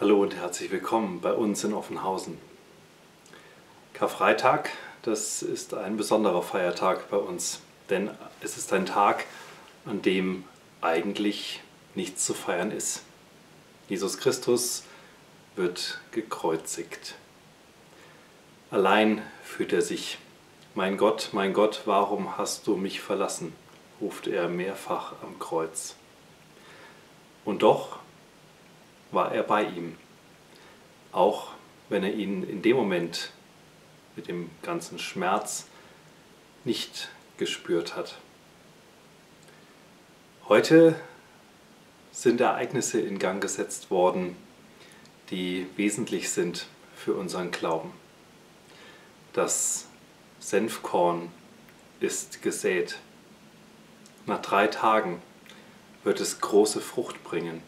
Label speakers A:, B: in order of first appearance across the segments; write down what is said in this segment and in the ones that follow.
A: Hallo und herzlich willkommen bei uns in Offenhausen. Karfreitag, das ist ein besonderer Feiertag bei uns, denn es ist ein Tag, an dem eigentlich nichts zu feiern ist. Jesus Christus wird gekreuzigt. Allein fühlt er sich. Mein Gott, mein Gott, warum hast du mich verlassen? ruft er mehrfach am Kreuz. Und doch war er bei ihm, auch wenn er ihn in dem Moment mit dem ganzen Schmerz nicht gespürt hat. Heute sind Ereignisse in Gang gesetzt worden, die wesentlich sind für unseren Glauben. Das Senfkorn ist gesät. Nach drei Tagen wird es große Frucht bringen.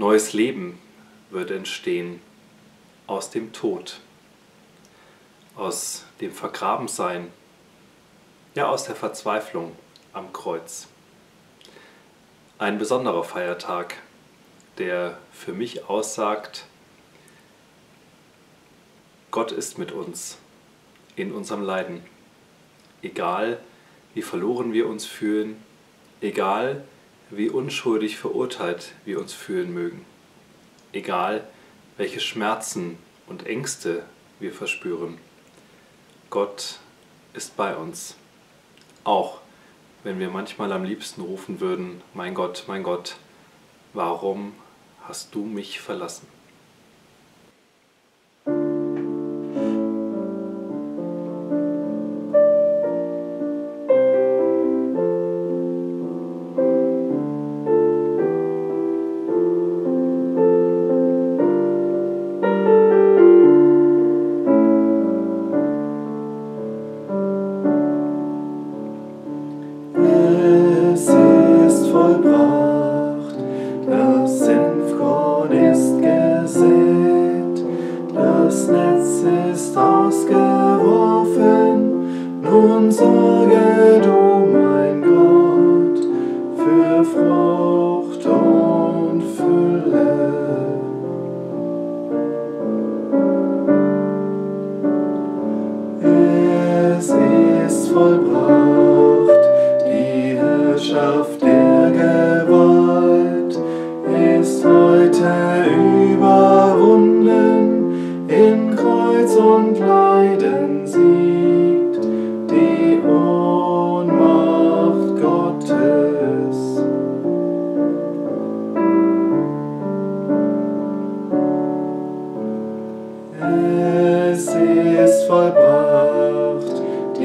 A: Neues Leben wird entstehen aus dem Tod, aus dem Vergrabensein, ja aus der Verzweiflung am Kreuz. Ein besonderer Feiertag, der für mich aussagt, Gott ist mit uns in unserem Leiden. Egal, wie verloren wir uns fühlen, egal, wie unschuldig verurteilt wir uns fühlen mögen, egal, welche Schmerzen und Ängste wir verspüren. Gott ist bei uns, auch wenn wir manchmal am liebsten rufen würden, mein Gott, mein Gott, warum hast du mich verlassen? du, mein Gott, für Frucht und Fülle. Es ist vollbracht, die Herrschaft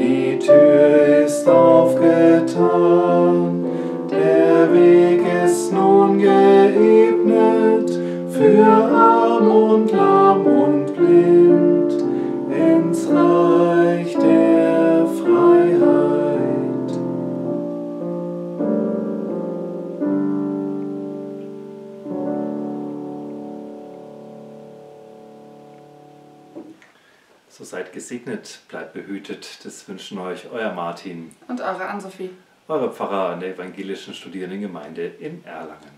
A: die Tür ist aufgetan. So seid gesegnet, bleibt behütet. Das wünschen euch euer Martin
B: und eure Ann-Sophie,
A: eure Pfarrer an der evangelischen Studierendengemeinde in Erlangen.